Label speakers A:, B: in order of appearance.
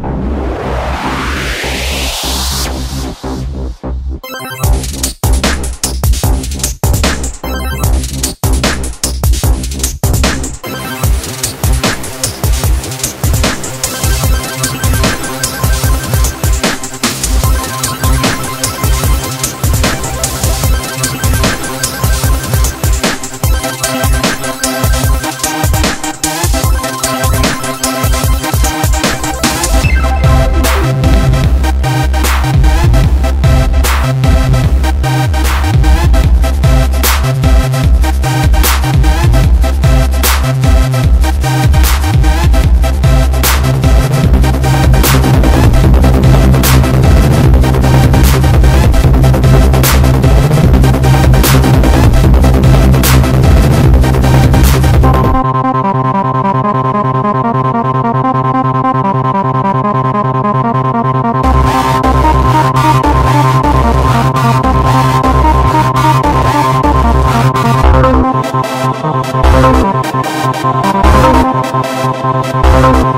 A: Thank you. Thank